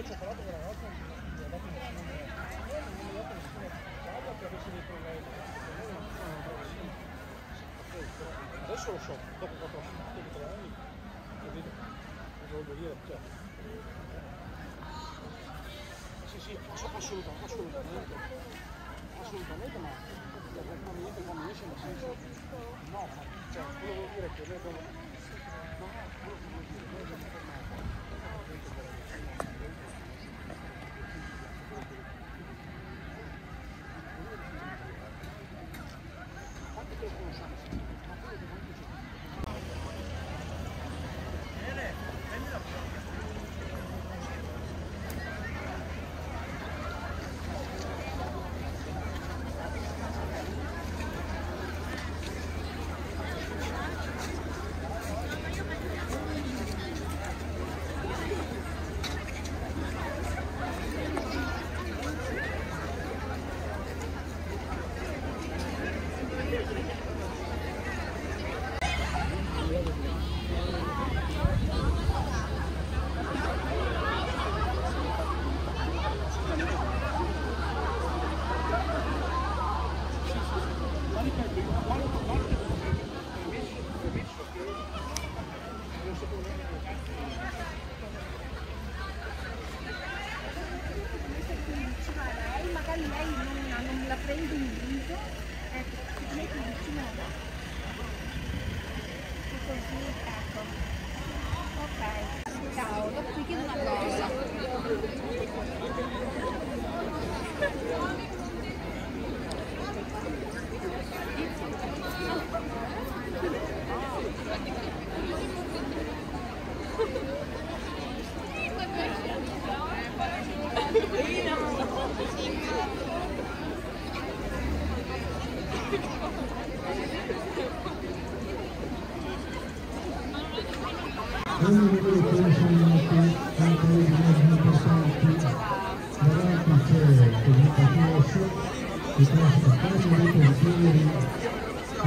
il cioccolato della la non mi ha dato nessuno. Non gli ha dato nessuno. Guarda che avesse dei problemi. Adesso lo so, dopo 4 anni, capito? non Voglio dire, cioè... Sì, sì, assolutamente, assolutamente. Assolutamente, ma eventualmente quando esce nel senso... No, cioè, quello vuol dire che noi abbiamo... No, quello che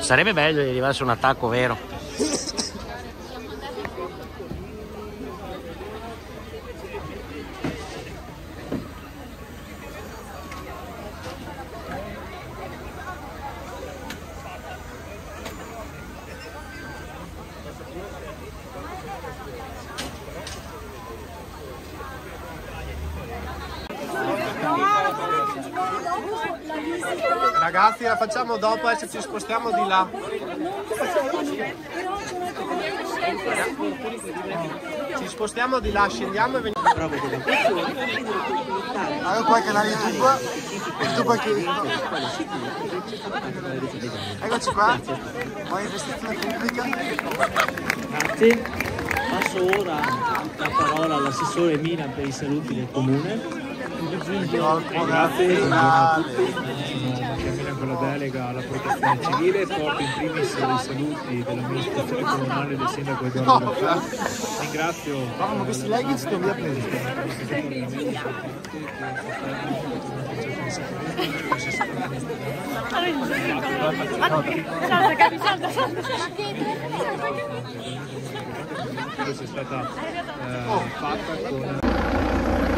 Sarebbe meglio arrivare arrivasse un attacco vero. Ragazzi la facciamo dopo e se ci spostiamo di là. Ci spostiamo di là, scendiamo e veniamo. Allora qua il canale YouTube. YouTube anche. Eccoci qua. Poi investizione pubblica. Grazie. Passo ora la parola all'assessore Mina per i saluti del comune. Con la delega alla protezione civile, porto in primis i saluti dell'amministrazione comunale del sindaco Edoardo Raffa. Ringrazio Ma questi leggings dove li ha presi? sia stata fatta con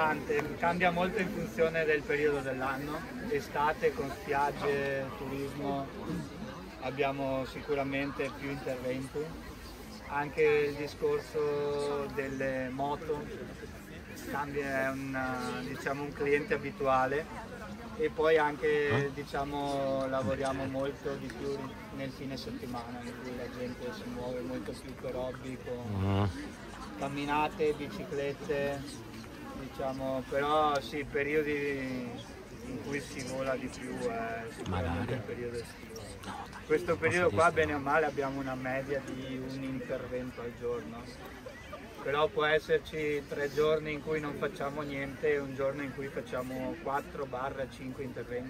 costante, cambia molto in funzione del periodo dell'anno. Estate con spiagge, turismo, abbiamo sicuramente più interventi. Anche il discorso delle moto cambia, è una- diciamo, un cliente abituale e poi anche diciamo, lavoriamo molto di più nel fine settimana in cui la gente si muove molto più per hobby con camminate, biciclette, diciamo, però sì, periodi in cui si vola di più è sicuramente il periodo estivo. Questo periodo qua bene o male abbiamo una media di un intervento al giorno, però può esserci tre giorni in cui non facciamo niente e un giorno in cui facciamo 4-5 interventi.